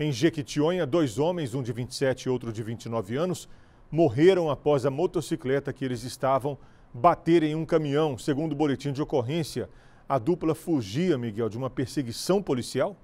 Em Jequitinhonha, dois homens, um de 27 e outro de 29 anos, morreram após a motocicleta que eles estavam bater em um caminhão. Segundo o boletim de ocorrência, a dupla fugia, Miguel, de uma perseguição policial?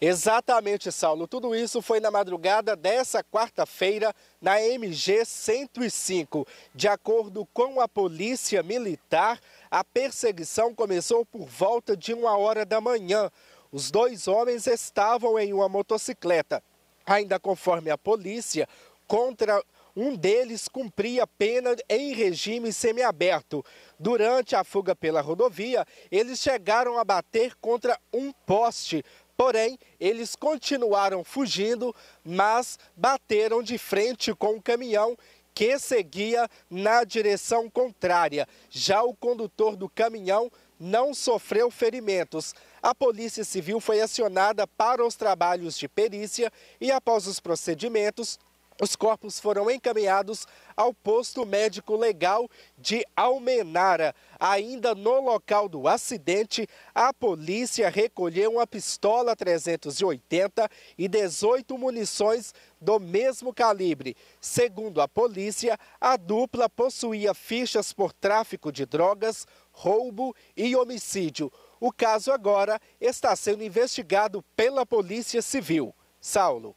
Exatamente, Saulo. Tudo isso foi na madrugada dessa quarta-feira na MG 105. De acordo com a Polícia Militar, a perseguição começou por volta de uma hora da manhã. Os dois homens estavam em uma motocicleta. Ainda conforme a polícia, contra um deles cumpria pena em regime semiaberto. Durante a fuga pela rodovia, eles chegaram a bater contra um poste. Porém, eles continuaram fugindo, mas bateram de frente com o caminhão que seguia na direção contrária. Já o condutor do caminhão não sofreu ferimentos. A Polícia Civil foi acionada para os trabalhos de perícia e, após os procedimentos, os corpos foram encaminhados ao posto médico legal de Almenara. Ainda no local do acidente, a polícia recolheu uma pistola 380 e 18 munições do mesmo calibre. Segundo a polícia, a dupla possuía fichas por tráfico de drogas, roubo e homicídio. O caso agora está sendo investigado pela Polícia Civil. Saulo.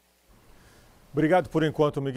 Obrigado por enquanto, Miguel.